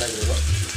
大丈夫